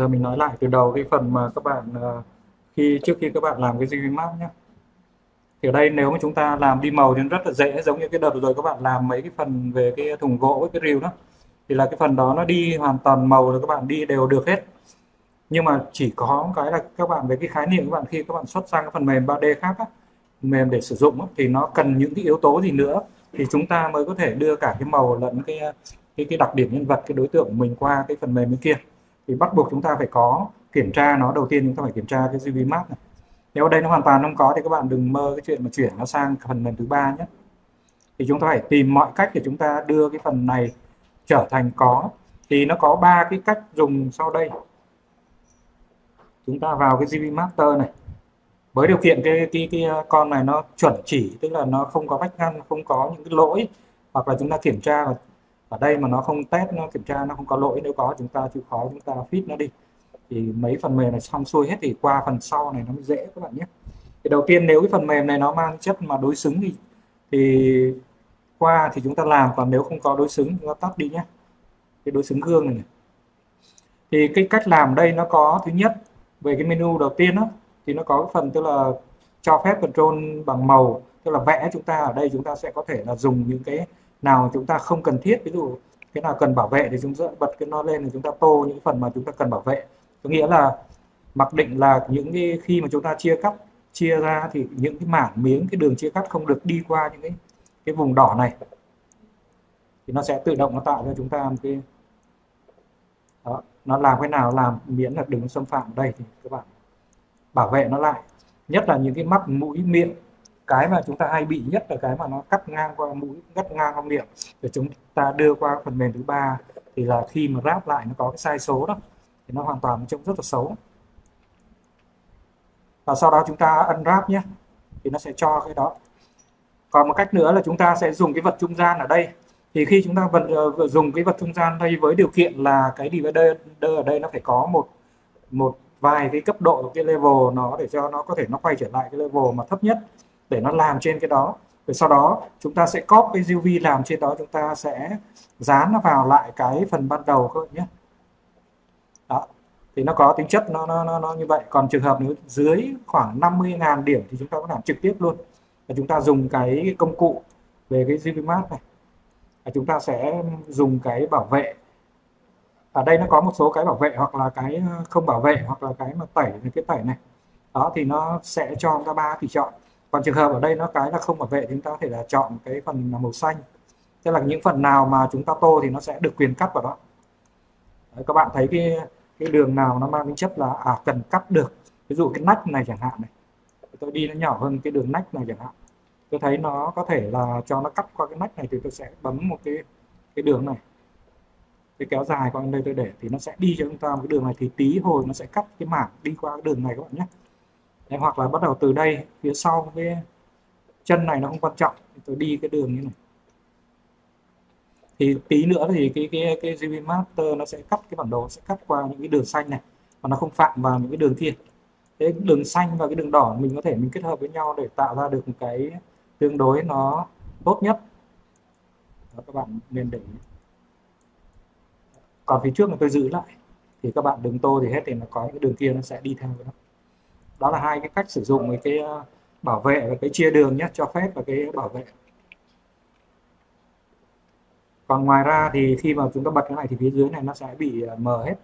giờ mình nói lại từ đầu cái phần mà các bạn ờ, khi trước khi các bạn làm cái GV map nhé thì ở đây nếu mà chúng ta làm đi màu thì rất là dễ giống như cái đợt rồi các bạn làm mấy cái phần về cái thùng gỗ với cái rìu đó. Thì là cái phần đó nó đi hoàn toàn màu là các bạn đi đều được hết. Nhưng mà chỉ có cái là các bạn về cái khái niệm các bạn khi các bạn xuất sang cái phần mềm 3D khác á, mềm để sử dụng á, thì nó cần những cái yếu tố gì nữa thì chúng ta mới có thể đưa cả cái màu lẫn cái cái cái đặc điểm nhân vật cái đối tượng của mình qua cái phần mềm bên kia thì bắt buộc chúng ta phải có kiểm tra nó. Đầu tiên chúng ta phải kiểm tra cái GV map này. Nếu ở đây nó hoàn toàn không có thì các bạn đừng mơ cái chuyện mà chuyển nó sang phần mềm thứ ba nhé. Thì chúng ta phải tìm mọi cách để chúng ta đưa cái phần này trở thành có. Thì nó có ba cái cách dùng sau đây. Chúng ta vào cái GV Master này. Với điều kiện cái, cái cái uh, con này nó chuẩn chỉ tức là nó không có vách ngăn không có những cái lỗi hoặc là chúng ta kiểm tra ở đây mà nó không test nó kiểm tra nó không có lỗi nếu có chúng ta chịu khó chúng ta fit nó đi. Thì mấy phần mềm này xong xuôi hết thì qua phần sau này nó mới dễ các bạn nhé. Thì đầu tiên nếu cái phần mềm này nó mang chất mà đối xứng thì thì qua thì chúng ta làm còn nếu không có đối xứng chúng ta tắt đi nhé. Cái đối xứng gương này, này. Thì cái cách làm đây nó có thứ nhất về cái menu đầu tiên đó thì nó có cái phần tức là cho phép control bằng màu tức là vẽ chúng ta ở đây chúng ta sẽ có thể là dùng những cái nào chúng ta không cần thiết ví dụ cái nào cần bảo vệ thì chúng ta bật cái nó lên thì chúng ta tô những phần mà chúng ta cần bảo vệ. Có nghĩa là mặc định là những cái khi mà chúng ta chia cắt chia ra thì những cái mảng miếng cái đường chia cắt không được đi qua những cái cái vùng đỏ này. Thì nó sẽ tự động nó tạo cho chúng ta một cái đó, nó làm cái nào làm miễn là đừng xâm phạm. Đây thì các bạn bảo vệ nó lại. Nhất là những cái mắt mũi miệng cái mà chúng ta hay bị nhất là cái mà nó cắt ngang qua mũi cắt ngang qua miệng. Để chúng ta đưa qua phần mềm thứ ba thì là khi mà ráp lại nó có cái sai số đó thì nó hoàn toàn trông rất là xấu. Và sau đó chúng ta ấn ráp nhé thì nó sẽ cho cái đó. Còn một cách nữa là chúng ta sẽ dùng cái vật trung gian ở đây. Thì khi chúng ta vật uh, dùng cái vật trung gian đây với điều kiện là cái divider ở đây nó phải có một một vài cái cấp độ cái level nó để cho nó có thể nó quay trở lại cái level mà thấp nhất để nó làm trên cái đó. Rồi sau đó chúng ta sẽ copy cái UV làm trên đó chúng ta sẽ dán nó vào lại cái phần ban đầu thôi nhé. Đó thì nó có tính chất nó nó nó, nó như vậy. Còn trường hợp nếu dưới khoảng 50.000 điểm thì chúng ta có làm trực tiếp luôn. Và chúng ta dùng cái công cụ về cái GVMAT này. Và chúng ta sẽ dùng cái bảo vệ. Ở đây nó có một số cái bảo vệ hoặc là cái không bảo vệ hoặc là cái mà tẩy cái tẩy này. Đó thì nó sẽ cho chúng ta ba tùy chọn còn trường hợp ở đây nó cái là không bảo vệ thì chúng ta có thể là chọn cái phần màu xanh. Tức là những phần nào mà chúng ta tô thì nó sẽ được quyền cắt vào đó. Đấy, các bạn thấy cái cái đường nào nó mang tính chất là à cần cắt được. Ví dụ cái nách này chẳng hạn này. Tôi đi nó nhỏ hơn cái đường nách này chẳng hạn. Tôi thấy nó có thể là cho nó cắt qua cái nách này thì tôi sẽ bấm một cái cái đường này. Cái kéo dài qua đây tôi để thì nó sẽ đi cho chúng ta một cái đường này thì tí hồi nó sẽ cắt cái mảng đi qua cái đường này các bạn nhé. Đấy, hoặc là bắt đầu từ đây phía sau cái chân này nó không quan trọng tôi đi cái đường như này. Thì tí nữa thì cái cái cái GB Master nó sẽ cắt cái bản đồ sẽ cắt qua những cái đường xanh này và nó không phạm vào những cái đường kia cái đường xanh và cái đường đỏ mình có thể mình kết hợp với nhau để tạo ra được một cái tương đối nó tốt nhất. Đó, các bạn nên để còn phía trước mà tôi giữ lại thì các bạn đừng tô thì hết thì nó có những cái đường kia nó sẽ đi theo đó đó là hai cái cách sử dụng cái ờ, bảo vệ và cái chia đường nhé, cho phép và cái bảo vệ. Còn ngoài ra thì khi mà chúng ta bật cái này thì phía dưới này nó sẽ bị ờ, mờ hết.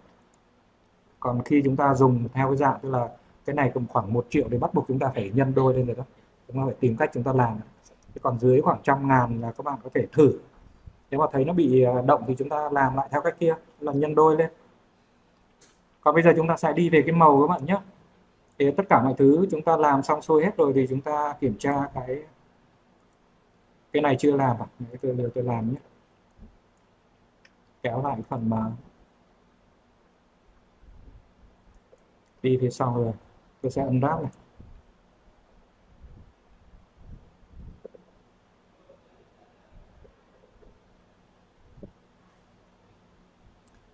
Còn khi chúng ta dùng theo cái dạng tức là cái này cũng khoảng một triệu để bắt buộc chúng ta phải nhân đôi lên rồi đó. Chúng ta phải tìm cách chúng ta làm. Thế còn dưới khoảng trăm ngàn là các bạn có thể thử. Nếu mà thấy nó bị ờ, động thì chúng ta làm lại theo cách kia, là nhân đôi lên. Còn bây giờ chúng ta sẽ đi về cái màu các bạn nhé thì tất cả mọi thứ chúng ta làm xong xuôi hết rồi thì chúng ta kiểm tra cái cái này chưa làm à? Tôi liều tôi làm nhé. Kéo lại phần mà đi phía sau rồi. Tôi sẽ ấn ráp này.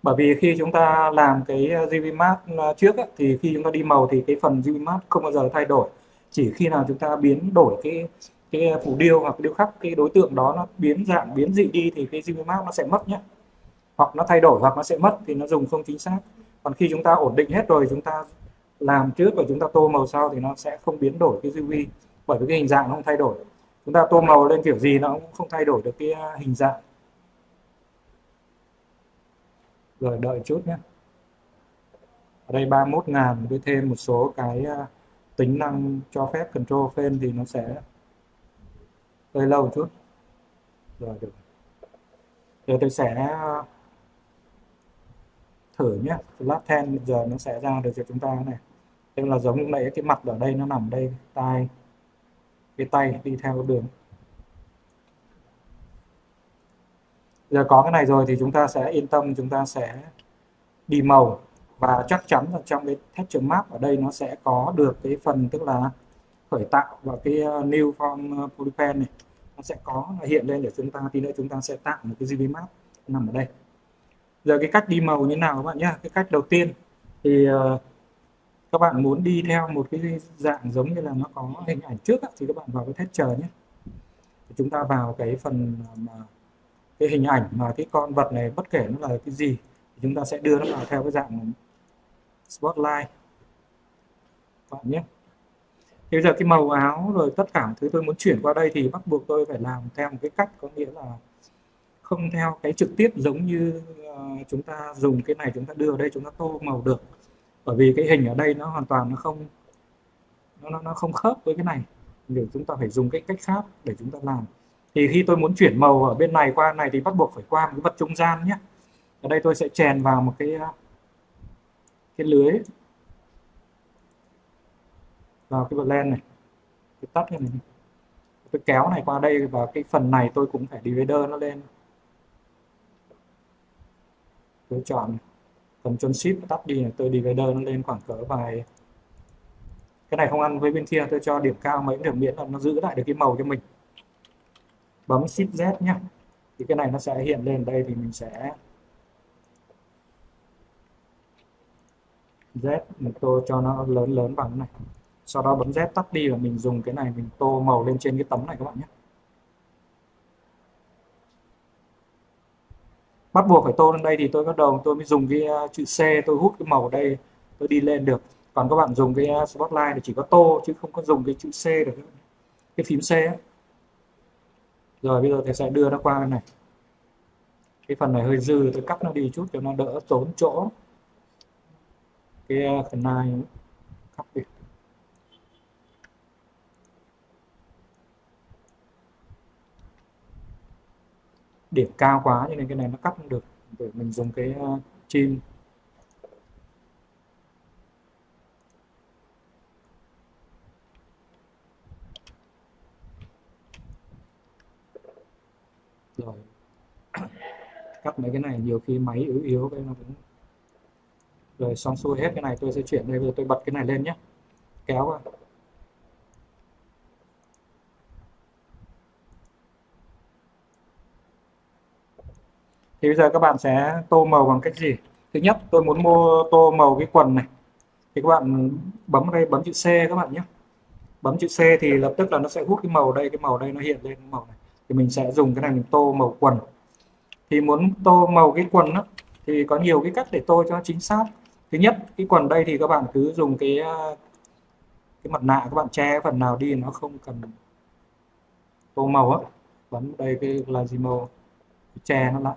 Bởi vì khi chúng ta làm cái ờ, GV map ờ, trước ấy, thì khi chúng ta đi màu thì cái phần GVMAT không bao giờ thay đổi. Chỉ khi nào chúng ta biến đổi cái cái ờ, phủ điêu hoặc điêu khắc cái đối tượng đó nó biến dạng biến dị đi thì cái GVMAT nó sẽ mất nhé hoặc nó thay đổi hoặc nó sẽ mất thì nó dùng không chính xác. Còn khi chúng ta ổn định hết rồi chúng ta làm trước và chúng ta tô màu sau thì nó sẽ không biến đổi cái GV bởi vì cái hình dạng nó không thay đổi. Chúng ta tô màu lên kiểu gì nó cũng không thay đổi được cái hình dạng. Rồi đợi chút nhé. Ở đây 31 ngàn với thêm một số cái à, tính năng cho phép control frame thì nó sẽ hơi lâu chút. Rồi được. Giờ tôi sẽ à, thử nhé. Flat 10 giờ nó sẽ ra được cho chúng ta này. Tức là giống như nãy cái mặt ở đây nó nằm đây tay, cái tay đi theo đường. Giờ có cái này rồi thì chúng ta sẽ yên tâm chúng ta sẽ đi màu. Và chắc chắn là trong cái texture map ở đây nó sẽ có được cái phần tức là khởi tạo và cái ờ, new form ờ, polypen này. Nó sẽ có nó hiện lên để chúng ta tí nữa chúng ta sẽ tạo một cái GV map nằm ở đây. Giờ cái cách đi màu như nào các bạn nhé cái cách đầu tiên thì uh, các bạn muốn đi theo một cái dạng giống như là nó có hình ảnh trước thì các bạn vào cái texture nhé. Chúng ta vào cái phần mà cái hình ảnh mà cái con vật này bất kể nó là cái gì thì chúng ta sẽ đưa nó vào theo cái dạng spotlight. Các bạn nhé. Thì bây giờ cái màu áo rồi tất cả thứ tôi muốn chuyển qua đây thì bắt buộc tôi phải làm theo một cái cách có nghĩa là không theo cái trực tiếp giống như uh, chúng ta dùng cái này chúng ta đưa ở đây chúng ta tô màu được. Bởi vì cái hình ở đây nó hoàn toàn nó không nó nó không khớp với cái này. Để chúng ta phải dùng cái cách khác để chúng ta làm thì khi tôi muốn chuyển màu ở bên này qua, này thì bắt buộc phải qua một cái vật trung gian nhé. Ở đây tôi sẽ chèn vào một cái à, cái lưới. Vào cái blend này tôi tắt cái này tôi kéo này qua đây và cái phần này tôi cũng phải divider nó lên. Tôi chọn cầm chân ship, tắt đi này, tôi divider nó lên khoảng cỡ vài. Cái này không ăn với bên kia, tôi cho điểm cao mấy, điểm miễn là nó giữ lại được cái màu cho mình bấm shift Z nhé thì cái này nó sẽ hiện lên đây thì mình sẽ Z mình tô cho nó lớn lớn bằng này. Sau đó bấm Z tắt đi và mình dùng cái này mình tô màu lên trên cái tấm này các bạn nhé bắt buộc phải tô lên đây thì tôi bắt đầu tôi mới dùng cái ờ, chữ C, tôi hút cái màu ở đây, tôi đi lên được. Còn các bạn dùng cái ờ, spotlight thì chỉ có tô chứ không có dùng cái chữ C được. Cái phím C ấy rồi bây giờ thầy sẽ đưa nó qua bên này. Cái phần này hơi dư tôi cắt nó đi chút cho nó đỡ tốn chỗ. Cái ờ, phần này cắt đi. Điểm cao quá cho nên cái này nó cắt không được để mình dùng cái uh, chim. Rồi. Cắt mấy cái này, nhiều khi máy yếu yếu, cái nó cũng rồi xong xuôi hết cái này, tôi sẽ chuyển đây, bây giờ tôi bật cái này lên nhé. Kéo qua thì bây giờ các bạn sẽ tô màu bằng cách gì? Thứ nhất, tôi muốn mua tô màu cái quần này. Thì các bạn bấm đây bấm chữ C các bạn nhé. Bấm chữ C thì lập tức là nó sẽ hút cái màu đây, cái màu đây nó hiện lên, màu này thì mình sẽ dùng cái này mình tô màu quần. Thì muốn tô màu cái quần đó, thì có nhiều cái cách để tô cho chính xác. Thứ nhất cái quần đây thì các bạn cứ dùng cái ờ, cái mặt nạ các bạn che phần nào đi nó không cần tô màu á. Bấm đây cái là gì màu che nó lại.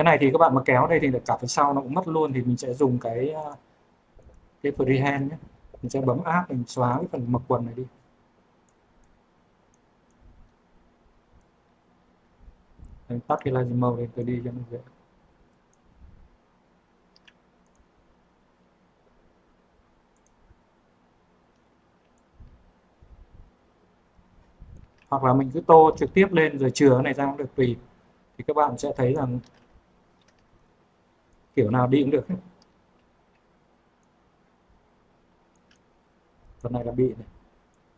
Cái này thì các bạn mà kéo đây thì cả phần sau nó cũng mất luôn, thì mình sẽ dùng cái ờ, cái freehand nhé. Mình sẽ bấm áp mình xóa cái phần mặc quần này đi. Mình tắt cái light mode lên tôi đi cho nó dễ. Hoặc là mình cứ tô trực tiếp lên rồi chừa cái này ra cũng được tùy. Thì các bạn sẽ thấy rằng kiểu nào đi cũng được hết. Phần này là bị này.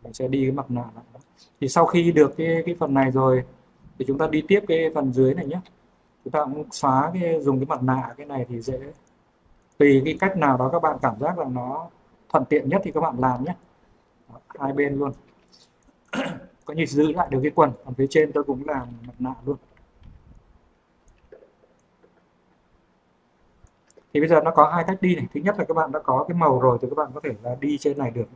Mình sẽ đi cái mặt nạ này. thì sau khi được cái cái phần này rồi thì chúng ta đi tiếp cái phần dưới này nhé chúng ta cũng xóa cái dùng cái mặt nạ cái này thì dễ. Tùy cái cách nào đó các bạn cảm giác là nó thuận tiện nhất thì các bạn làm nhé Đó, hai bên luôn. Có như giữ lại được cái quần còn phía trên tôi cũng làm mặt nạ luôn. Thì bây giờ nó có hai cách đi này. Thứ nhất là các bạn đã có cái màu rồi thì các bạn có thể là đi trên này được.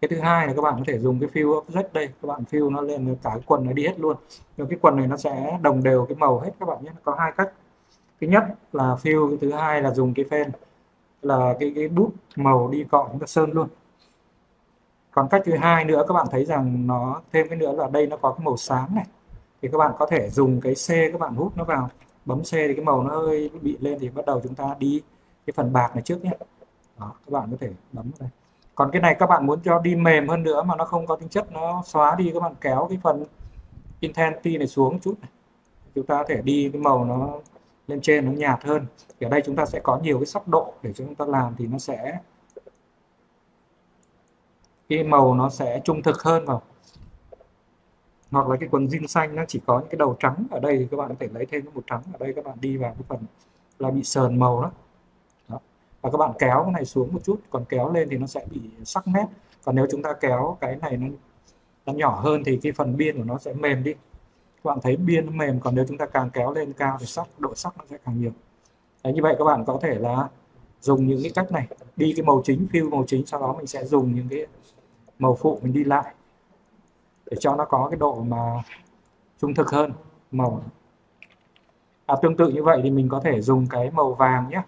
Cái thứ hai là các bạn có thể dùng cái fill object đây. Các bạn fill nó lên cả cái quần nó đi hết luôn. Nhưng cái quần này nó sẽ đồng đều cái màu hết các bạn nhé. Có hai cách. Thứ nhất là fill cái thứ hai là dùng cái pen. Là cái cái bút màu đi cọ chúng ta sơn luôn. Còn cách thứ hai nữa, các bạn thấy rằng nó thêm cái nữa là đây nó có cái màu sáng này. Thì các bạn có thể dùng cái C các bạn hút nó vào bấm C thì cái màu nó hơi bị lên thì bắt đầu chúng ta đi cái phần bạc này trước nhé. Đó, các bạn có thể bấm vào đây. Còn cái này các bạn muốn cho đi mềm hơn nữa mà nó không có tính chất, nó xóa đi, các bạn kéo cái phần intensity này xuống chút này. chúng ta có thể đi cái màu nó lên trên, nó nhạt hơn. Thì ở đây chúng ta sẽ có nhiều cái sắc độ để cho chúng ta làm thì nó sẽ, cái màu nó sẽ trung thực hơn vào hoặc là cái quần jean xanh nó chỉ có những cái đầu trắng ở đây thì các bạn có thể lấy thêm cái một trắng ở đây các bạn đi vào cái phần là bị sờn màu đó. đó. Và các bạn kéo cái này xuống một chút còn kéo lên thì nó sẽ bị sắc nét. Còn nếu chúng ta kéo cái này nó nó nhỏ hơn thì cái phần biên của nó sẽ mềm đi. Các bạn thấy biên nó mềm còn nếu chúng ta càng kéo lên cao thì sắc độ sắc nó sẽ càng nhiều. Đấy, như vậy các bạn có thể là dùng những cái cách này. Đi cái màu chính fill màu chính sau đó mình sẽ dùng những cái màu phụ mình đi lại để cho nó có cái độ mà trung thực hơn màu. À, tương tự như vậy thì mình có thể dùng cái màu vàng nhé.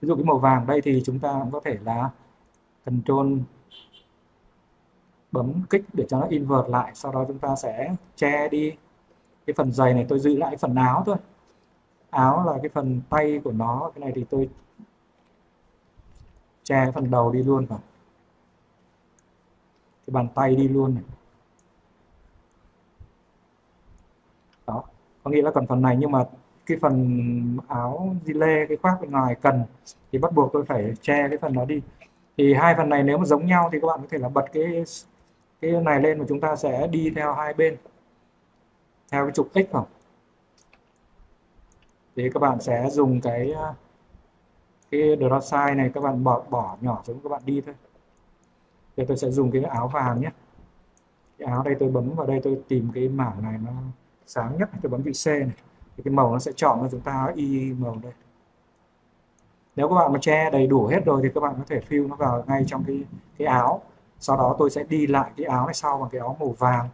Ví dụ cái màu vàng đây thì chúng ta cũng có thể là control bấm kích để cho nó invert lại sau đó chúng ta sẽ che đi cái phần giày này tôi giữ lại phần áo thôi. Áo là cái phần tay của nó cái này thì tôi che phần đầu đi luôn vào. Cái bàn tay đi luôn này đó có nghĩa là còn phần này, nhưng mà cái phần áo di lê, cái khoác bên ngoài cần, thì bắt buộc tôi phải che cái phần đó đi. Thì hai phần này nếu mà giống nhau thì các bạn có thể là bật cái cái này lên và chúng ta sẽ đi theo hai bên, theo cái trục x không thì các bạn sẽ dùng cái cái draw size này, các bạn bỏ bỏ nhỏ xuống, các bạn đi thôi. Thì tôi sẽ dùng cái áo vàng nhé. Cái áo đây tôi bấm vào đây tôi tìm cái mảng này nó sáng nhất tôi bấm vị C này, thì cái màu nó sẽ chọn cho chúng ta y màu đây. Nếu các bạn mà che đầy đủ hết rồi thì các bạn có thể fill nó vào ngay trong cái cái áo. Sau đó tôi sẽ đi lại cái áo này sau bằng cái áo màu vàng.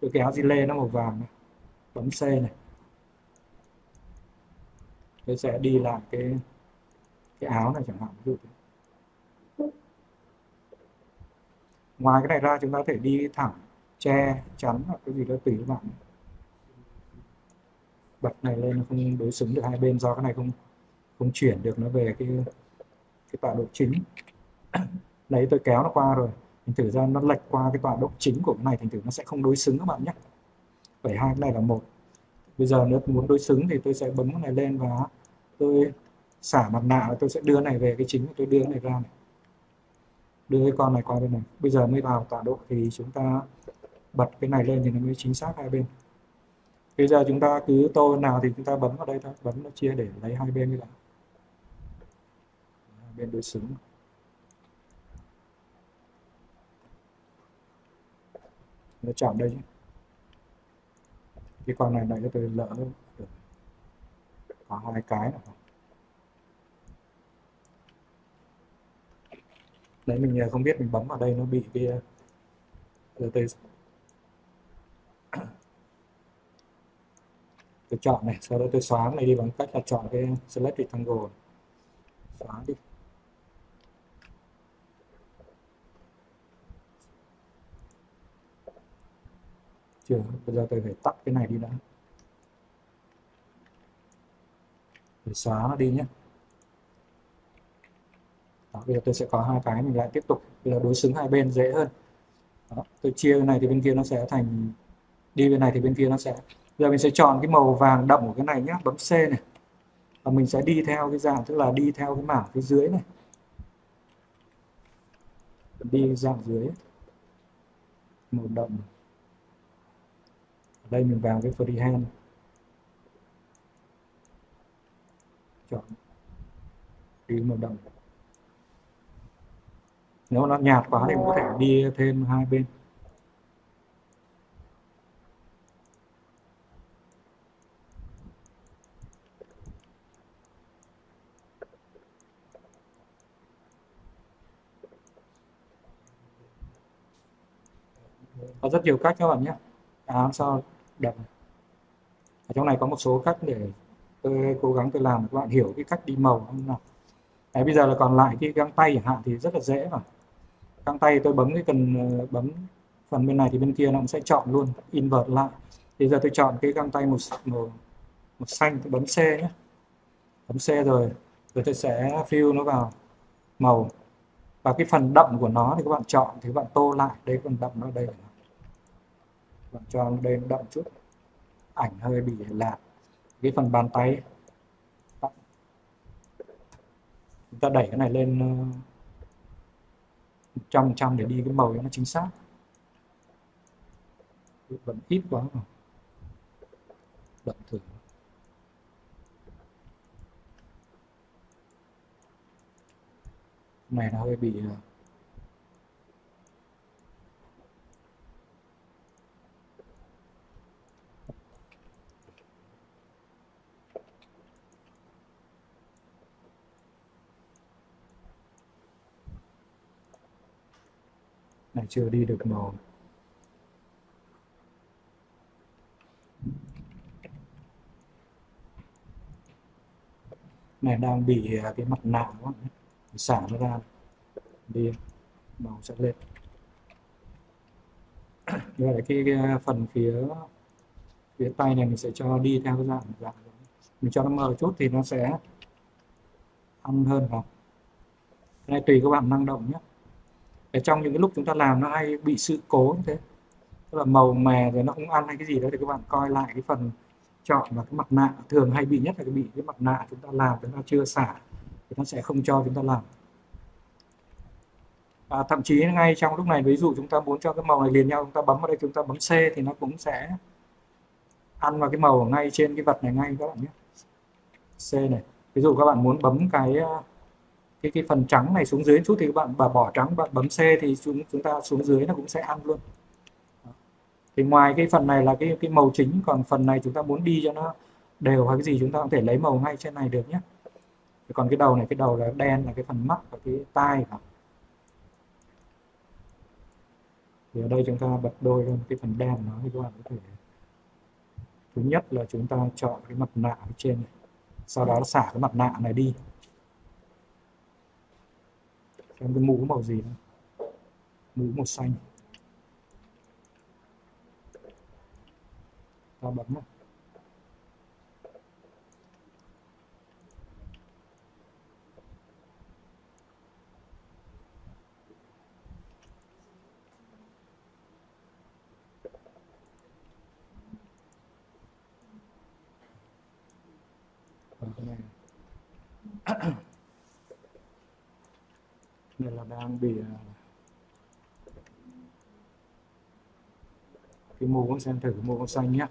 Từ cái áo di lê nó màu vàng này, bấm C này. Tôi sẽ đi lại cái cái áo này chẳng hạn, ví dụ ngoài cái này ra chúng ta có thể đi thẳng che, chắn hoặc cái gì đó tùy các bạn. Bật này lên nó không đối xứng được hai bên, do cái này không không chuyển được nó về cái cái tọa độ chính. Lấy tôi kéo nó qua rồi. Thành thử ra nó lệch qua cái tọa độ chính của cái này, thành thử nó sẽ không đối xứng các bạn nhé. Vậy hai, cái này là một. Bây giờ nếu muốn đối xứng thì tôi sẽ bấm cái này lên và tôi xả mặt nạ và tôi sẽ đưa này về cái chính tôi đưa cái này ra này. Đưa cái con này qua bên này. Bây giờ mới vào tọa độ thì chúng ta bật cái này lên thì nó mới chính xác hai bên. Bây giờ chúng ta cứ tô nào thì chúng ta bấm vào đây thôi, bấm nó chia để lấy hai bên như vậy bên đối xứng. Nó chọn đây nhé. Cái con này này cho tôi lỡ có hai cái nào đấy, mình không biết mình bấm vào đây nó bị cái từ tôi tôi chọn này sau đó tôi xóa này đi bằng cách là chọn cái select rectangle xóa đi. Chưa bây giờ tôi phải tắt cái này đi đã. Để xóa nó đi nhé. Đó, bây giờ tôi sẽ có hai cái mình lại tiếp tục. Bây giờ đối xứng hai bên dễ hơn. Đó, tôi chia cái này thì bên kia nó sẽ thành đi bên này thì bên kia nó sẽ giờ mình sẽ chọn cái màu vàng đậm của cái này nhé bấm C này. Và mình sẽ đi theo cái dạng, tức là đi theo cái mảng phía dưới này. Đi dạng dưới. Màu đậm. Ở đây mình vào cái freehand. Chọn. Đi màu đậm. Nếu nó nhạt quá thì mình có thể đi thêm hai bên. Có rất nhiều cách các bạn nhé. À, Áo sao đẹp ở trong này có một số cách để tôi cố gắng tôi làm các bạn hiểu cái cách đi màu như nào. Đấy, bây giờ là còn lại cái găng tay chẳng hạn thì rất là dễ mà. Găng tay tôi bấm cái cần bấm phần bên này thì bên kia nó cũng sẽ chọn luôn invert lại. Thì giờ tôi chọn cái găng tay một màu màu xanh tôi bấm C nhé. Bấm C rồi rồi tôi sẽ fill nó vào màu. Và cái phần đậm của nó thì các bạn chọn thì các bạn tô lại đây phần đậm nó đây bạn cho đây đậm chút. Ảnh hơi bị lạc. Cái phần bàn tay. Vâng. Chúng ta đẩy cái này lên ờ, trăm trăm để đi cái màu nó chính xác. Vẫn ít quá. Mà đậm thử. Này nó hơi bị ờ, là chưa đi được màu. Này đang bị à, cái mặt nạ quá. Xả nó ra. Đi màu sẽ lên. Đây cái, cái phần phía phía tay này mình sẽ cho đi theo cái dạng dạng mình cho nó mờ chút thì nó sẽ ăn hơn vào. Cái này tùy các bạn năng động nhé để trong những cái lúc chúng ta làm nó hay bị sự cố như thế. Tức là màu mè rồi nó không ăn hay cái gì đó thì các bạn coi lại cái phần chọn và cái mặt nạ. Thường hay bị nhất là cái bị cái mặt nạ chúng ta làm, chúng ta chưa xả thì nó sẽ không cho chúng ta làm. Và thậm chí ngay trong lúc này, ví dụ chúng ta muốn cho cái màu này liền nhau, chúng ta bấm vào đây, chúng ta bấm C thì nó cũng sẽ ăn vào cái màu ngay trên cái vật này ngay các bạn nhé. C này. Ví dụ các bạn muốn bấm cái à, cái cái phần trắng này xuống dưới chút thì các bạn bà bỏ trắng, bạn bấm C thì chúng chúng ta xuống dưới nó cũng sẽ ăn luôn. Thì ngoài cái phần này là cái cái màu chính, còn phần này chúng ta muốn đi cho nó đều hay cái gì chúng ta có thể lấy màu ngay trên này được nhé. Còn cái đầu này, cái đầu là đen là cái phần mắt và cái tai cả thì ở đây chúng ta bật đôi lên cái phần đen nó thì các bạn có thể, thứ nhất là chúng ta chọn cái mặt nạ ở trên này, sau đó xả cái mặt nạ này đi xem cái mũ màu gì đó. mũ màu xanh ta bấm này. nên là đang bị à, cái mô con xem thử mô con xanh nhé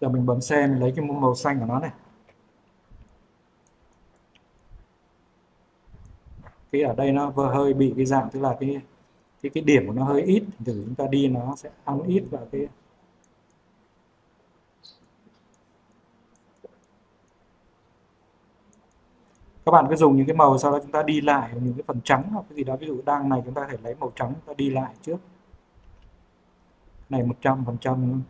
giờ mình bấm xe mình lấy cái mô màu xanh của nó này. Cái ở đây nó vừa hơi bị cái dạng, tức là cái cái cái điểm của nó hơi ít, thì chúng ta đi nó sẽ ăn ít vào cái các bạn cứ dùng những cái màu sau đó chúng ta đi lại những cái phần trắng hoặc cái gì đó, ví dụ đang này chúng ta thể lấy màu trắng chúng ta đi lại trước. Này 100 phần trăm.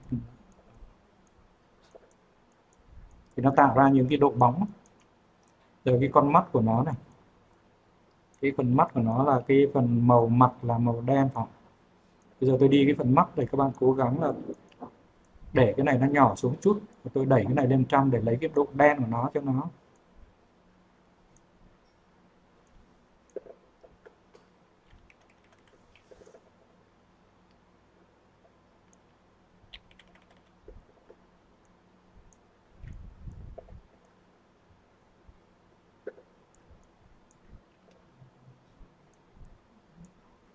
Thì nó tạo ra những cái độ bóng. Rồi cái con mắt của nó này. Cái phần mắt của nó là cái phần màu mặt là màu đen phải bây giờ tôi đi cái phần mắt để các bạn cố gắng là để cái này nó nhỏ xuống chút. Và tôi đẩy cái này lên trăm để lấy cái độ đen của nó cho nó.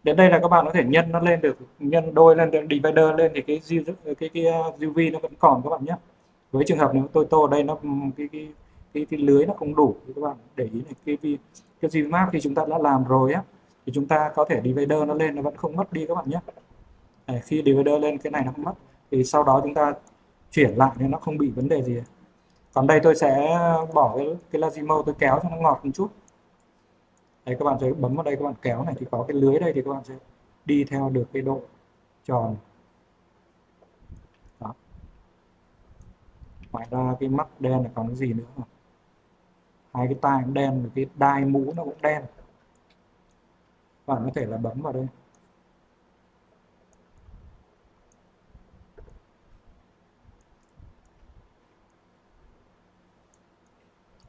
Thì đây là các bạn có thể nhân nó lên được nhân đôi lên được divider lên thì cái cái cái, uh, cái UV nó vẫn còn các bạn nhé. Với trường hợp nếu tôi tô ở đây nó cái, cái cái, cái lưới nó không đủ thì các bạn để ý này cái cái, cái GMap khi chúng ta đã làm rồi á thì chúng ta có thể divider nó lên nó vẫn không mất đi các bạn nhé. Đấy, khi divider lên cái này nó không mất thì sau đó chúng ta chuyển lại nên nó không bị vấn đề gì. Còn đây tôi sẽ bỏ cái, cái Lazimo tôi kéo cho nó ngọt một chút đấy các bạn sẽ bấm vào đây các bạn kéo này thì có cái lưới đây thì các bạn sẽ đi theo được cái độ tròn. Đó. Ngoài ra cái mắt đen là còn cái gì nữa mà hai cái tai cũng đen và cái đai mũ nó cũng đen. Bạn có thể là bấm vào đây.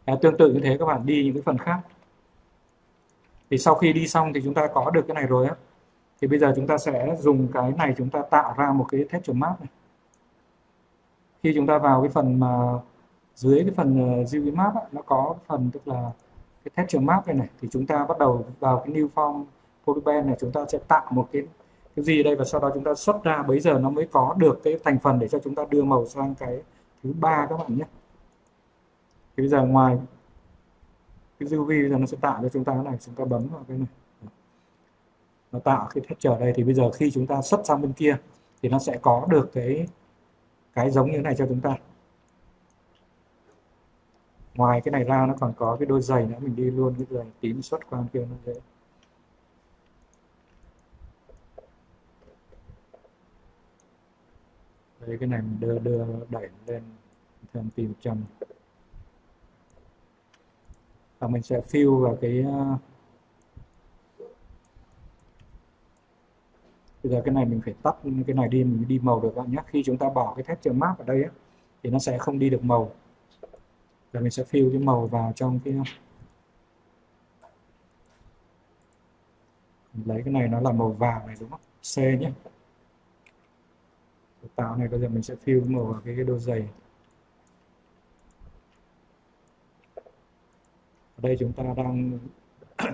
À, tương tự như thế các bạn đi những cái phần khác thì sau khi đi xong thì chúng ta có được cái này rồi á. Thì bây giờ chúng ta sẽ dùng cái này chúng ta tạo ra một cái texture map này. Khi chúng ta vào cái phần mà dưới cái phần ờ, uh, GUI map á, nó có phần tức là cái texture map này này thì chúng ta bắt đầu vào cái new form polyben này chúng ta sẽ tạo một cái cái gì đây và sau đó chúng ta xuất ra bây giờ nó mới có được cái thành phần để cho chúng ta đưa màu sang cái thứ ba các bạn nhé. Thì bây giờ ngoài cái UV bây giờ nó sẽ tạo cho chúng ta cái này, chúng ta bấm vào cái này. Nó tạo cái texture đây, thì bây giờ khi chúng ta xuất sang bên kia, thì nó sẽ có được cái cái giống như thế này cho chúng ta. Ngoài cái này ra, nó còn có cái đôi giày nữa, mình đi luôn cái giày tím xuất qua kia nó dễ. Đây, cái này mình đưa đưa đẩy lên, thêm tìm trăm và mình sẽ fill vào cái ờ, bây giờ cái này mình phải tắt cái này đi mình đi màu được bạn nhé khi chúng ta bỏ cái thép texture map ở đây ấy, thì nó sẽ không đi được màu. Và mình sẽ fill cái màu vào trong cái ờ, lấy cái này nó là màu vàng này đúng không? C nhé tạo này bây giờ mình sẽ fill màu vào cái, cái đôi giày. Ở đây chúng ta đang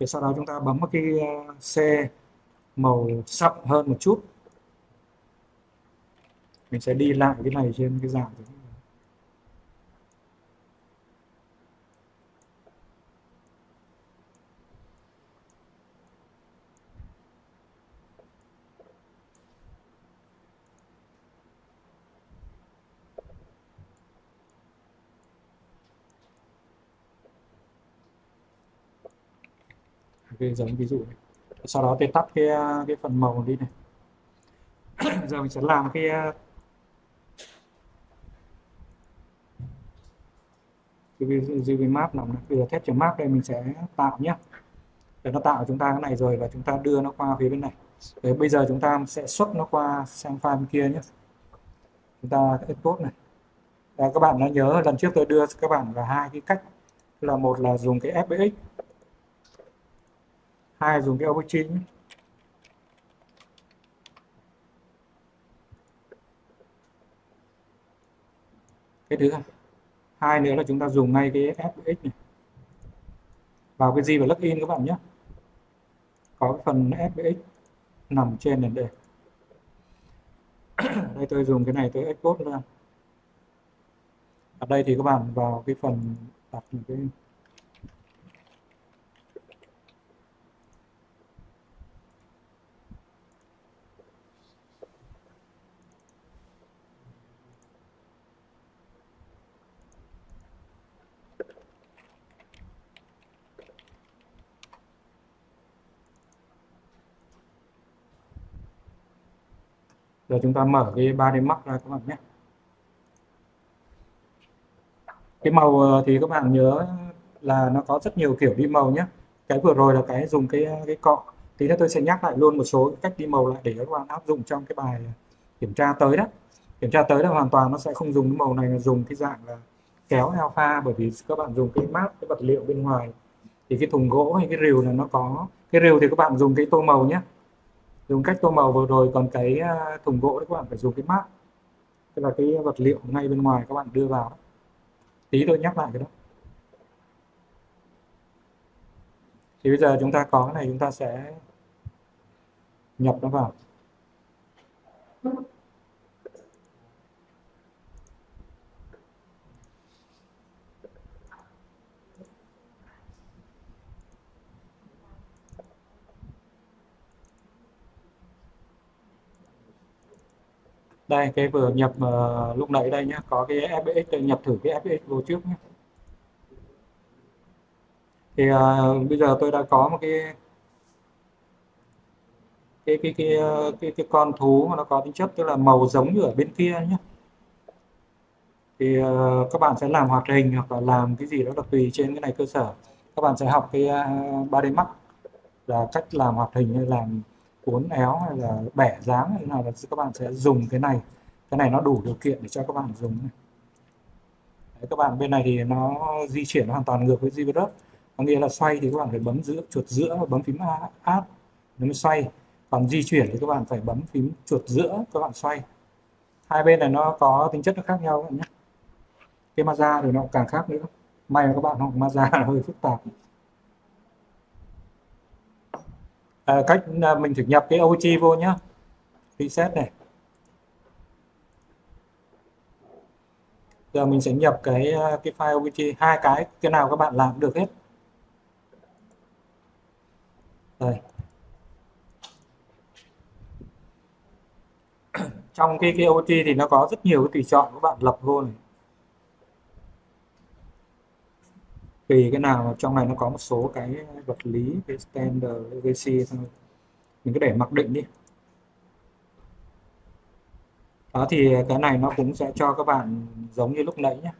thì sau đó chúng ta bấm vào cái ờ, xe màu sậm hơn một chút. Mình sẽ đi lại cái này trên cái dạng cái giống ví dụ này. sau đó tôi tắt cái cái phần màu đi này. Giờ mình sẽ làm cái cái GV map nằm bây giờ test map đây mình sẽ tạo nhé để nó tạo chúng ta cái này rồi và chúng ta đưa nó qua phía bên này. Để bây giờ chúng ta sẽ xuất nó qua sang file bên kia nhé chúng ta export này. Và các bạn đã nhớ lần trước tôi đưa các bạn là hai cái cách. Là một là dùng cái FBX hai dùng cái aubergine cái thứ hai hai nữa là chúng ta dùng ngay cái fx này. Vào cái gì và login các bạn nhé. Có cái phần fx nằm trên nền đề. Đây tôi dùng cái này tôi export ra. Ở đây thì các bạn vào cái phần đặt cái giờ chúng ta mở cái 3D Max ra các bạn nhé. Cái màu ờ, thì các bạn nhớ là nó có rất nhiều kiểu đi màu nhé. Cái vừa rồi là cái dùng cái cái cọ. Thì tôi sẽ nhắc lại luôn một số cách đi màu lại để các bạn áp dụng trong cái bài kiểm tra tới đó. Kiểm tra tới là hoàn toàn nó sẽ không dùng cái màu này là dùng cái dạng là kéo alpha, bởi vì các bạn dùng cái mát cái vật liệu bên ngoài. Thì cái thùng gỗ hay cái rìu là nó có. Cái rìu thì các bạn dùng cái tô màu nhé dùng cách tô màu vừa rồi, còn cái à, thùng gỗ thì các bạn phải dùng cái mát. Tức là cái vật liệu ngay bên ngoài các bạn đưa vào. Tí tôi nhắc lại cái đó. Thì bây giờ chúng ta có cái này, chúng ta sẽ nhập nó vào. Đây cái vừa nhập uh, lúc nãy đây nhé có cái fbx đây nhập thử cái fbx vô trước nhé thì uh, bây giờ tôi đã có một cái cái cái cái cái, cái, cái con thú mà nó có tính chất tức là màu giống như ở bên kia nhé thì uh, các bạn sẽ làm hoạt hình hoặc là làm cái gì đó là tùy trên cái này cơ sở. Các bạn sẽ học cái uh, 3D Max là cách làm hoạt hình hay làm cuốn éo hay là bẻ dáng hay nào là các bạn sẽ dùng cái này. Cái này nó đủ điều kiện để cho các bạn dùng này. Đấy, các bạn bên này thì nó di chuyển hoàn toàn ngược với ZBrush có nghĩa là xoay thì các bạn phải bấm giữa chuột giữa và bấm phím Alt nó mới xoay còn di chuyển thì các bạn phải bấm phím chuột giữa các bạn xoay. Hai bên này nó có tính chất nó khác nhau các bạn nhé. Cái Maza thì nó càng khác nữa. May là các bạn học Maza hơi phức tạp. À, cách à, mình thử nhập cái OG vô nhá. Reset này. Giờ mình sẽ nhập cái à, cái file OG hai cái cái nào các bạn làm được hết. Đây. Trong cái cái OT thì nó có rất nhiều cái tùy chọn các bạn lập vô này. Tùy cái nào trong này nó có một số cái vật lý cái standard VC thôi. Mình cứ để mặc định đi. Đó thì cái này nó cũng sẽ cho các bạn giống như lúc nãy nhé.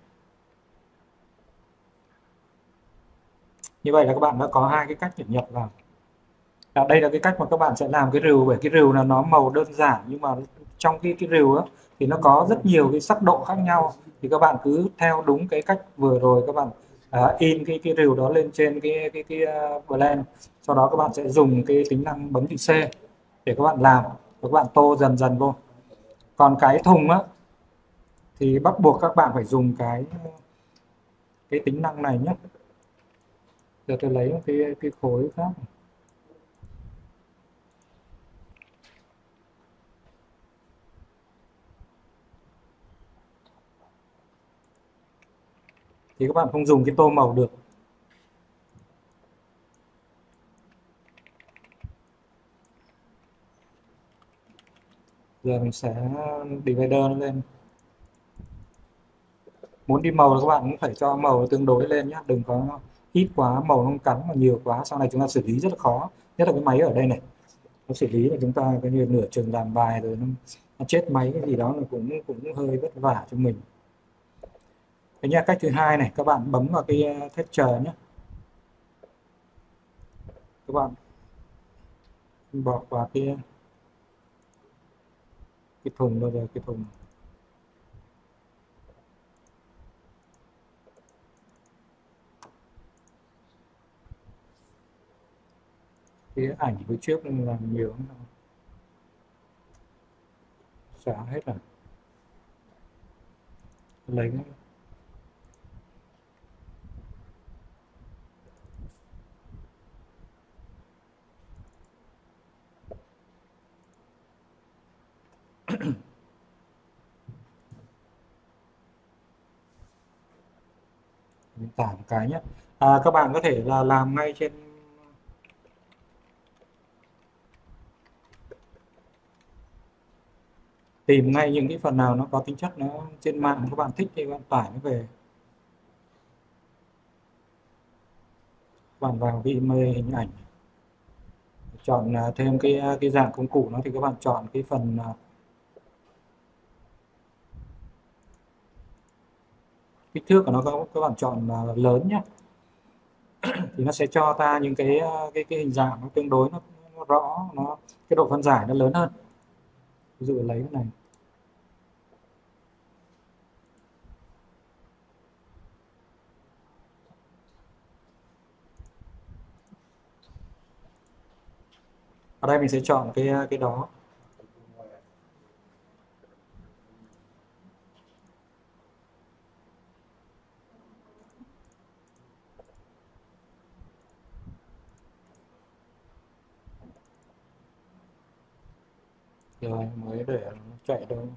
Như vậy là các bạn đã có hai cái cách để nhập vào. À, đây là cái cách mà các bạn sẽ làm cái rìu bởi cái rìu là nó màu đơn giản nhưng mà trong cái cái rìu á thì nó có rất nhiều cái sắc độ khác nhau. Thì các bạn cứ theo đúng cái cách vừa rồi các bạn uh, in cái cái rìu đó lên trên cái cái cái à, uh, blend sau đó các bạn sẽ dùng cái tính năng bấm chữ C để các bạn làm và các bạn tô dần dần vô. Còn cái thùng á thì bắt buộc các bạn phải dùng cái cái tính năng này nhé. Giờ tôi lấy cái cái khối khác. Thì các bạn không dùng cái tô màu được. Giờ mình sẽ divider nó lên. Muốn đi màu thì các bạn cũng phải cho màu tương đối lên nhé đừng có ít quá màu không cắn mà nhiều quá sau này chúng ta xử lý rất là khó nhất là cái máy ở đây này. Nó xử lý là chúng ta cái như nửa chừng làm bài rồi nó, nó chết máy cái gì đó là cũng cũng hơi vất vả cho mình. Thế nha, cách thứ hai này các bạn bấm vào cái ờ, chờ nhé. Các bạn bỏ vào cái ờ, cái thùng bây giờ cái thùng. Cái ảnh với trước làm nhiều xóa hết rồi. Lấy mình tải một cái nhé. À, các bạn có thể là làm ngay trên tìm ngay những cái phần nào nó có tính chất nó trên mạng các bạn thích thì các bạn tải nó về. Các bạn vào vị mê hình ảnh. Chọn à, thêm cái à, cái dạng công cụ nó thì các bạn chọn cái phần à, kích thước của nó các, các bạn chọn à, lớn nhé thì nó sẽ cho ta những cái à, cái cái hình dạng nó tương đối nó, nó rõ nó cái độ phân giải nó lớn hơn. Ví dụ lấy cái này. Ở đây mình sẽ chọn cái à, cái đó. Rồi mới để nó chạy đâu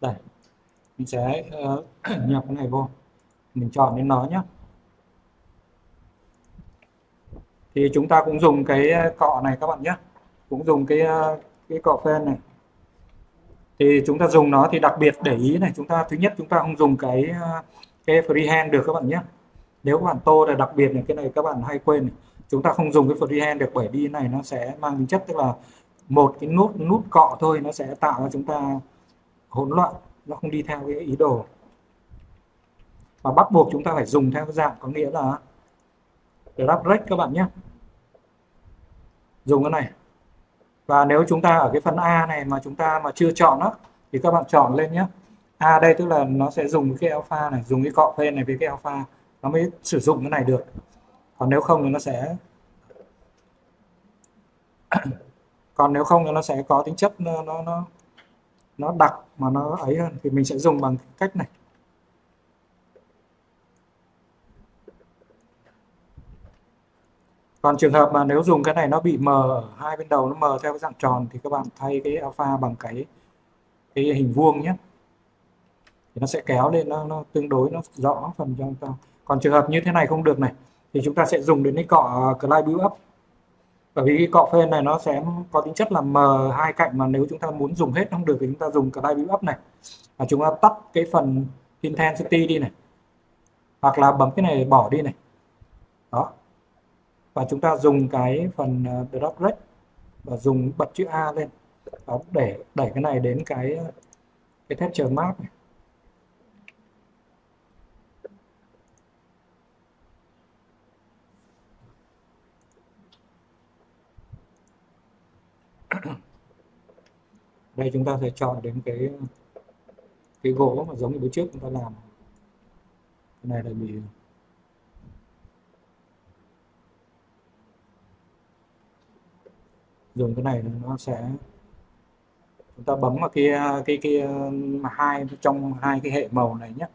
đây mình sẽ uh, nhập cái này vô. Mình chọn đến nó nhé thì chúng ta cũng dùng cái ờ, cọ này các bạn nhé cũng dùng cái ờ, cái cọ phen này. Thì chúng ta dùng nó thì đặc biệt để ý này chúng ta thứ nhất chúng ta không dùng cái cái freehand được các bạn nhé nếu các bạn tô là đặc biệt này cái này các bạn hay quên này chúng ta không dùng cái freehand được bởi vì này nó sẽ mang tính chất tức là một cái nút nút cọ thôi, nó sẽ tạo ra chúng ta hỗn loạn, nó không đi theo cái ý đồ. Và bắt buộc chúng ta phải dùng theo cái dạng có nghĩa là grab break các bạn nhé. Dùng cái này. Và nếu chúng ta ở cái phần A này mà chúng ta mà chưa chọn đó thì các bạn chọn lên nhé. A đây tức là nó sẽ dùng cái alpha này, dùng cái cọ phên này với cái alpha, nó mới sử dụng cái này được còn nếu không thì nó sẽ còn nếu không thì nó sẽ có tính chất nó nó nó, nó đặc mà nó ấy hơn. Thì mình sẽ dùng bằng cách này. Còn trường hợp mà nếu dùng cái này nó bị mờ ở hai bên đầu nó mờ theo cái dạng tròn thì các bạn thay cái alpha bằng cái cái hình vuông nhé. Thì nó sẽ kéo lên nó, nó tương đối nó rõ phần trong ta. Còn trường hợp như thế này không được này thì chúng ta sẽ dùng đến cái cọ à, Glide Build Up. Bởi vì cái cọ phên này nó sẽ có tính chất là mờ hai cạnh mà nếu chúng ta muốn dùng hết không được thì chúng ta dùng Glide Build Up này. Và chúng ta tắt cái phần intensity đi này. Hoặc là bấm cái này bỏ đi này. Đó. Và chúng ta dùng cái phần à, drop rate và dùng bật chữ A lên. Đó, để đẩy cái này đến cái à, cái texture map này. Đây chúng ta sẽ chọn đến cái cái gỗ mà giống như bữa trước chúng ta làm. Cái này là bị dùng cái này nó sẽ chúng ta bấm vào cái cái cái hai, trong hai cái hệ màu này nhé.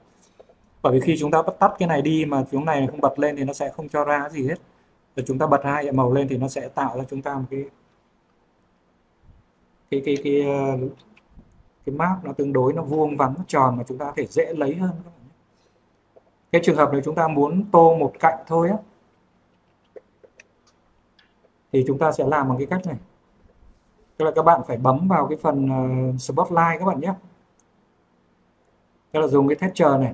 Bởi vì khi chúng ta bắt tắt cái này đi mà chúng này không bật lên thì nó sẽ không cho ra gì hết. Rồi chúng ta bật hai hệ màu lên thì nó sẽ tạo ra chúng ta một cái cái cái cái ờ, cái map nó tương đối nó vuông vắn nó tròn mà chúng ta có thể dễ lấy hơn cái trường hợp nếu chúng ta muốn tô một cạnh thôi á thì chúng ta sẽ làm bằng cái cách này. Tức là các bạn phải bấm vào cái phần uh, spotlight các bạn nhé. Tức là dùng cái texture này.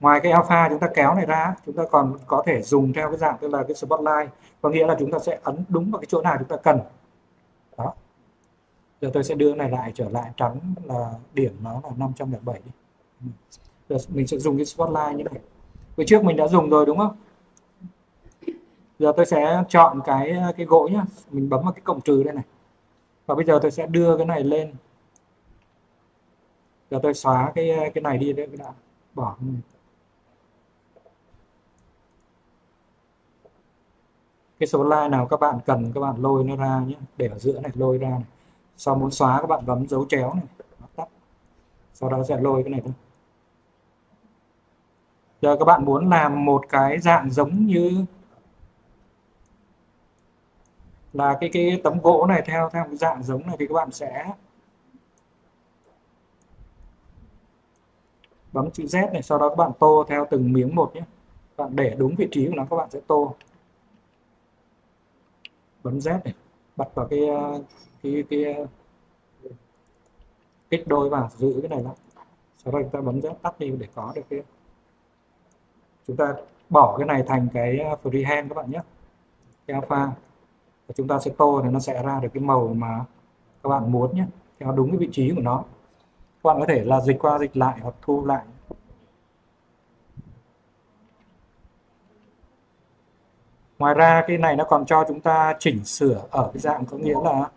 Ngoài cái alpha chúng ta kéo này ra chúng ta còn có thể dùng theo cái dạng tức là cái spotlight. Có nghĩa là chúng ta sẽ ấn đúng vào cái chỗ nào chúng ta cần giờ tôi sẽ đưa này lại trở lại trắng là điểm nó là 507 đi. Giờ mình sẽ dùng cái spotlight như này. Bữa trước mình đã dùng rồi, đúng không? Giờ tôi sẽ chọn cái cái gỗ nhá. Mình bấm vào cái cộng trừ đây này. Và bây giờ tôi sẽ đưa cái này lên. Giờ tôi xóa cái cái này đi đấy đã bỏ cái số line nào các bạn cần, các bạn lôi nó ra nhé để ở giữa này lôi ra này sau muốn xóa các bạn bấm dấu chéo này tắt. Sau đó sẽ lôi cái này thôi giờ các bạn muốn làm một cái dạng giống như là cái cái tấm gỗ này theo theo cái dạng giống này thì các bạn sẽ bấm chữ Z này, sau đó các bạn tô theo từng miếng một nhé. Bạn để đúng vị trí của nó, các bạn sẽ tô. Bấm Z này, bật vào cái cái cái ờ, kết đôi vào giữ cái này lại sau đó chúng ta bấm Z tắt đi để có được cái chúng ta bỏ cái này thành cái ờ, freehand các bạn nhé. Cái alpha. Và chúng ta sẽ tô thì nó sẽ ra được cái màu mà các bạn muốn nhé. Theo đúng cái vị trí của nó. Các bạn có thể là dịch qua dịch lại hoặc thu lại. Ngoài ra cái này nó còn cho chúng ta chỉnh sửa ở cái dạng có nghĩa là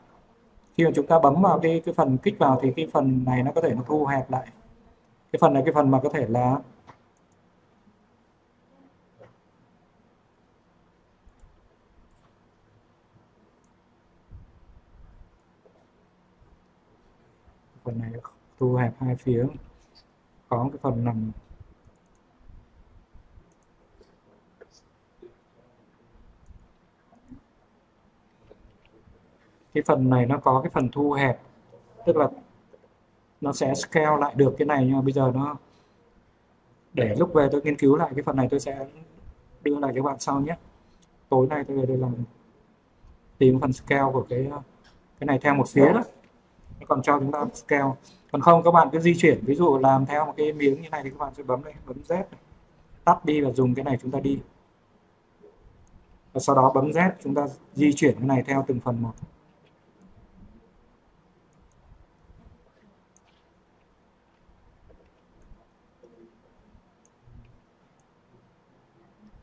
khi mà chúng ta bấm vào cái cái phần kích vào thì cái phần này nó có thể nó thu hẹp lại. Cái phần này, cái phần mà có thể là phần này thu hẹp hai phía. Có cái phần nằm cái phần này nó có cái phần thu hẹp, tức là nó sẽ scale lại được cái này, nhưng mà bây giờ nó để lúc về tôi nghiên cứu lại cái phần này tôi sẽ đưa lại các bạn sau nhé. Tối nay tôi về đây làm tìm phần scale của cái cái này theo một phía đó. Còn cho chúng ta scale. Còn không, các bạn cứ di chuyển, ví dụ làm theo một cái miếng như này thì các bạn sẽ bấm đây, bấm Z này. tắt đi và dùng cái này chúng ta đi. Và sau đó bấm Z, chúng ta di chuyển cái này theo từng phần một.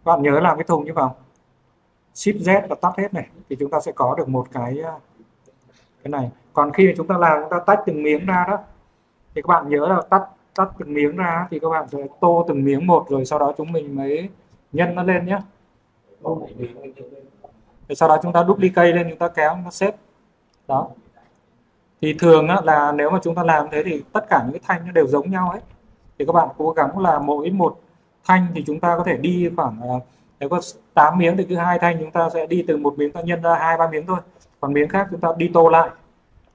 Các bạn nhớ làm cái thùng như vào. Shift Z và tắt hết này thì chúng ta sẽ có được một cái ờ, cái này. Còn khi chúng ta làm chúng ta tách từng miếng ra đó thì các bạn nhớ là tắt tắt từng miếng ra thì các bạn sẽ tô từng miếng một rồi sau đó chúng mình mới nhân nó lên nhé rồi sau đó chúng ta đúc đi cây lên chúng ta kéo nó xếp. Đó. Thì thường á, là nếu mà chúng ta làm thế thì tất cả những cái thanh nó đều giống nhau ấy. thì các bạn cố gắng là mỗi một thanh thì chúng ta có thể đi khoảng ờ, nếu có 8 miếng thì cứ hai thanh chúng ta sẽ đi từ một miếng ta nhân ra hai ba miếng thôi. Còn miếng khác chúng ta đi tô lại.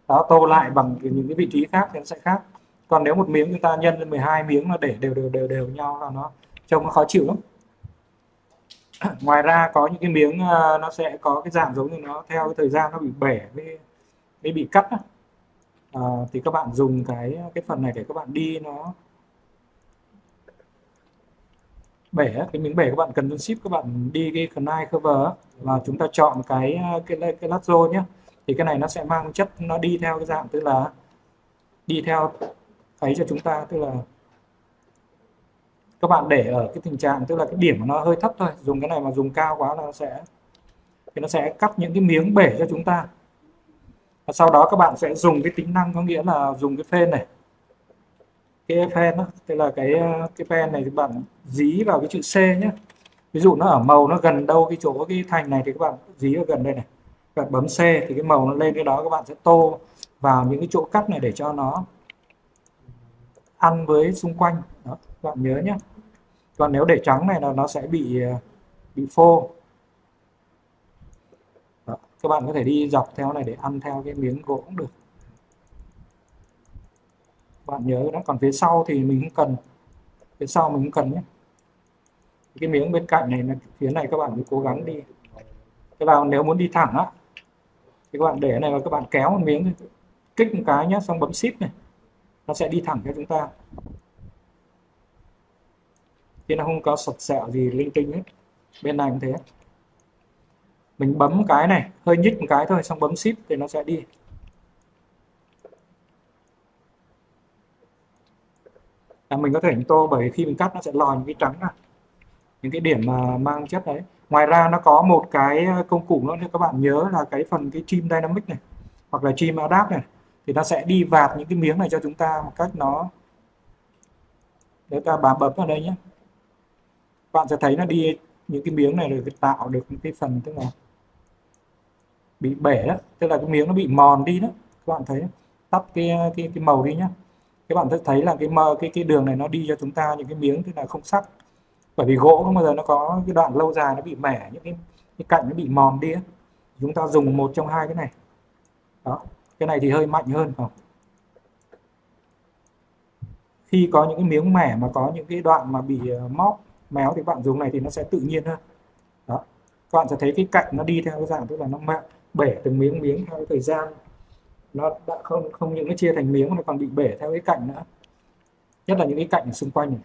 Đó tô lại bằng những cái vị trí khác thì nó sẽ khác. Còn nếu một miếng chúng ta nhân lên 12 miếng là để đều đều đều đều nhau là nó trông nó khó chịu lắm. Ngoài ra có những cái miếng ờ, nó sẽ có cái dạng giống như nó theo cái thời gian nó bị bể với, với bị cắt. À, thì các bạn dùng cái cái phần này để các bạn đi nó bể cái miếng bể các bạn cần ship, các bạn đi cái knife cover và chúng ta chọn cái à, cái cái lát rô nhé thì cái này nó sẽ mang chất, nó đi theo cái dạng, tức là đi theo ấy cho chúng ta, tức là các bạn để ở cái tình trạng, tức là cái điểm của nó hơi thấp thôi, dùng cái này mà dùng cao quá là nó sẽ, thì nó sẽ cắt những cái miếng bể cho chúng ta. Và sau đó các bạn sẽ dùng cái tính năng có nghĩa là dùng cái phên này cái pen đó tức là cái ờ, cái pen này thì bạn dí vào cái chữ C nhé ví dụ nó ở màu nó gần đâu cái chỗ cái thành này thì các bạn dí vào gần đây này. Các bạn bấm C thì cái màu nó lên cái đó các bạn sẽ tô vào những cái chỗ cắt này để cho nó ăn với xung quanh. Đó, các bạn nhớ nhé còn nếu để trắng này là nó sẽ bị ờ, bị phô. Đó. các bạn có thể đi dọc theo này để ăn theo cái miếng gỗ cũng được bạn nhớ đó, còn phía sau thì mình không cần. Phía sau mình không cần nhé. Cái miếng bên cạnh này là phía này các bạn cứ cố gắng đi. Các bạn nếu muốn đi thẳng á, thì các bạn để này và các bạn kéo một miếng, kích một cái nhé xong bấm shift này. Nó sẽ đi thẳng cho chúng ta. Thì nó không có sọt sẹo gì linh tinh hết, bên này cũng thế. Mình bấm cái này, hơi nhích một cái thôi, xong bấm shift thì nó sẽ đi. À, mình có thể tô bởi khi mình cắt nó sẽ lòi những cái trắng ra. Những cái điểm mà mang chất đấy. Ngoài ra nó có một cái ờ, công cụ nữa thì các bạn nhớ là cái phần cái chim dynamic này hoặc là chim adapt này thì nó sẽ đi vạt những cái miếng này cho chúng ta một cách nó để ta bám bấm vào đây nhé. Bạn sẽ thấy nó đi những cái miếng này rồi tạo được những cái phần tức là bị bể đó. Tức là cái miếng nó bị mòn đi đó. Các bạn thấy tắt cái ờ, cái cái màu đi nhé các bạn sẽ thấy là cái mờ cái cái đường này nó đi cho chúng ta những cái miếng tức là không sắc. Bởi vì gỗ không bao giờ nó có cái đoạn lâu dài nó bị mẻ những cái, cái cạnh nó bị mòn đi chúng ta dùng một trong hai cái này. Đó cái này thì hơi mạnh hơn không? Khi có những cái miếng mẻ mà có những cái đoạn mà bị ờ, móc méo thì bạn dùng này thì nó sẽ tự nhiên hơn. Đó các bạn sẽ thấy cái cạnh nó đi theo cái dạng tức là nó bể từng miếng miếng theo cái thời gian nó đã không không những nó chia thành miếng mà còn bị bể theo cái cạnh nữa. Nhất là những cái cạnh xung quanh này.